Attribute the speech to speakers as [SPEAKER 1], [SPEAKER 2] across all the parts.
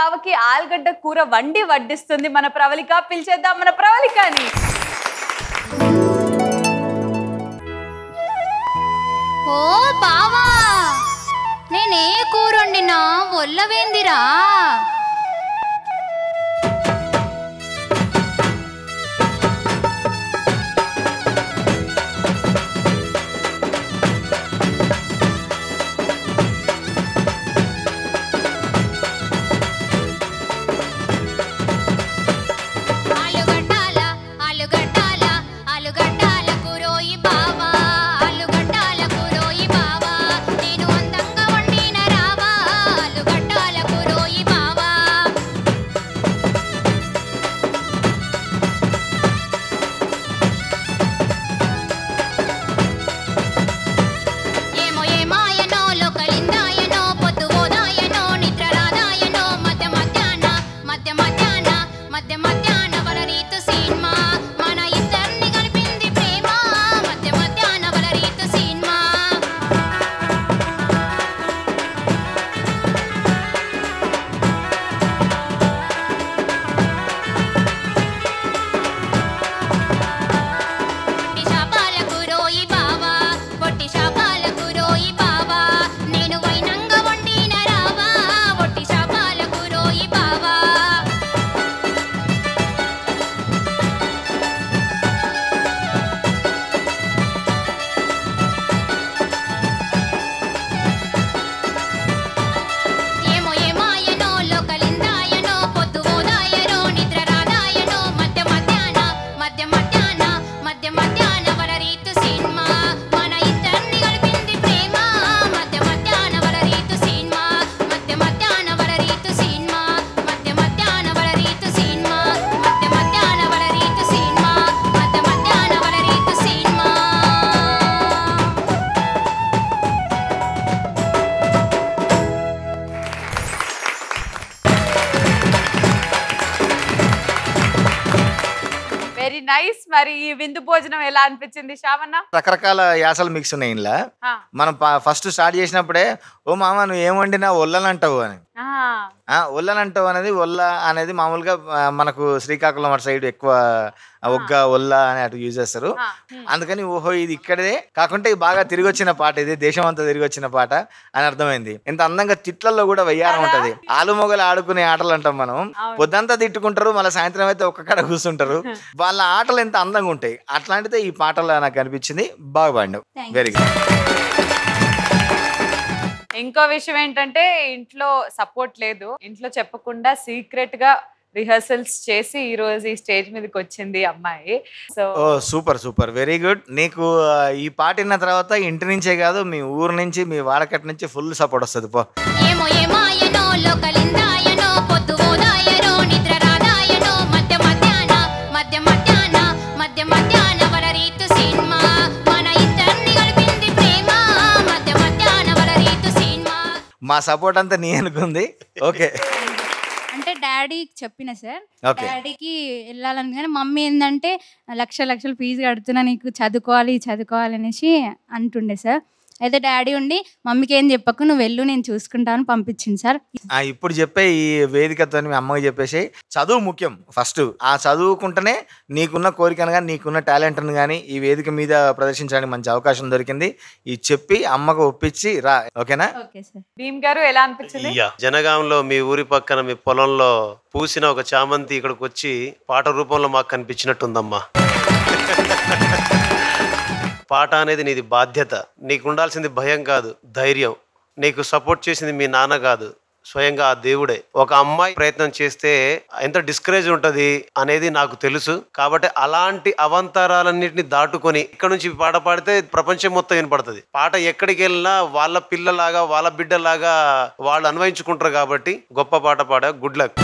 [SPEAKER 1] బావకి ఆలుగడ్డ కూర వండి వడ్డిస్తుంది మన ప్రవళిక. పిలిచేద్దాం మన ప్రవళికని.
[SPEAKER 2] ఓ బావా నేనే కూరొండినా ఒల్లవేందిరా
[SPEAKER 1] ఒళ్ళవేందిరా? నైస్ మరి ఈ విందు భోజనం ఎలా అనిపించింది శ్రావణ?
[SPEAKER 3] రకరకాల యాసలు మిక్స్ ఉన్నాయి ఇంట్లో మనం ఫస్ట్ స్టార్ట్ చేసినప్పుడే ఓ మామ నువ్వు ఏం వండినా ఒల్లనంటావు అని.
[SPEAKER 1] ఆ,
[SPEAKER 3] ఆ, ఒల్లనంటావు అనేది ఒల్ల అనేది మామూలుగా మనకు శ్రీకాకుళం అటు సైడ్ ఎక్కువ ఒగ్గ ఒల్ల అని అటు యూజ్ చేస్తారు. అందుకని ఓహో ఇది ఇక్కడే కాకుంటే ఇది బాగా తిరిగి వచ్చిన పాట ఇది దేశం అంతా తిరిగి వచ్చిన పాట అని అర్థమైంది. ఇంత అందంగా తిట్లలో కూడా వెయ్యారం ఉంటది. ఆలు మొగలు ఆడుకునే ఆటలు అంటాం మనం. పొద్దంతా తిట్టుకుంటారు మళ్ళీ సాయంత్రం అయితే ఒక్క కాడ కూర్చుంటారు. వాళ్ళ ఆటలు ఎంత అందంగా ఉంటాయి. అట్లాంటిదే ఈ పాటలో నాకు అనిపించింది. బాగా పాడినావు వెరీ గుడ్
[SPEAKER 1] ఇంకో విషయం ఏంటంటే ఇంట్లో సపోర్ట్ లేదు. ఇంట్లో చెప్పకుండా సీక్రెట్గా రిహర్సల్స్ చేసి ఈ రోజు ఈ స్టేజ్ మీదకి వచ్చింది అమ్మాయి. సో
[SPEAKER 3] ఓ సూపర్ సూపర్. వెరీ గుడ్ నీకు ఆ, ఈ పాట విన్న తర్వాత ఇంటి నుంచే కాదు మీ ఊరు నుంచి మీ వాడకట్ నుంచి ఫుల్ సపోర్ట్ వస్తుంది. పో.
[SPEAKER 2] ఏమో ఏమాయనో
[SPEAKER 3] మా సపోర్ట్ అంతా నీ అనుకుంది. ఓకే
[SPEAKER 2] అంటే డాడీకి చెప్పిన సార్. డాడీకి వెళ్ళాలని కానీ మమ్మీ ఏంటంటే లక్ష లక్షలు ఫీజు కడుతున్నా నీకు చదువుకోవాలి చదువుకోవాలి అనేసి అంటుండే సార్. అయితే డాడీ ఉండి మమ్మీకి ఏం చెప్పకు నువ్వు వెళ్ళు నేను చూసుకుంటాను పంపించింది సార్.
[SPEAKER 3] ఆ, ఇప్పుడు చెప్పే ఈ వేదికతో మీ అమ్మకి చెప్పేసి చదువు ముఖ్యం ఫస్ట్ ఆ చదువుకుంటేనే నీకున్న కోరికను కానీ నీకున్న టాలెంట్ని కానీ ఈ వేదిక మీద ప్రదర్శించడానికి మంచి అవకాశం దొరికింది. ఇది చెప్పి అమ్మకు ఒప్పించి రా ఓకేనా?
[SPEAKER 2] Okay sir.
[SPEAKER 1] భీమ్ గారు ఎలా అనిపించింది?
[SPEAKER 4] యా జనగాంలో మీ ఊరి పక్కన మీ పొలంలో పూసిన ఒక చామంతి ఇక్కడికి వచ్చి పాట రూపంలో మాకు కనిపించినట్టుందమ్మా. పాట అనేది నీది బాధ్యత. నీకు ఉండాల్సింది భయం కాదు ధైర్యం. నీకు సపోర్ట్ చేసింది మీ నాన్న కాదు స్వయంగా ఆ దేవుడే. ఒక అమ్మాయి ప్రయత్నం చేస్తే ఎంత డిస్కరేజ్ ఉంటుంది అనేది నాకు తెలుసు. కాబట్టి అలాంటి అవంతరాలన్నింటినీ దాటుకొని ఇక్కడ నుంచి పాట పాడితే ప్రపంచం మొత్తం వినపడుతుంది. పాట ఎక్కడికి వెళ్ళినా వాళ్ళ పిల్లలాగా వాళ్ళ బిడ్డలాగా వాళ్ళు అన్వయించుకుంటారు కాబట్టి గొప్ప పాట పాడ. గుడ్ లక్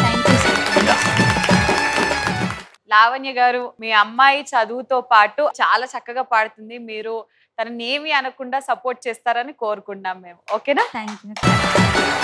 [SPEAKER 1] లావణ్య గారు మీ అమ్మాయి చదువుతో పాటు చాలా చక్కగా పాడుతుంది. మీరు తనని ఏమి అనకుండా సపోర్ట్ చేస్తారని కోరుకున్నాం మేము. ఓకేనా?
[SPEAKER 2] Thank you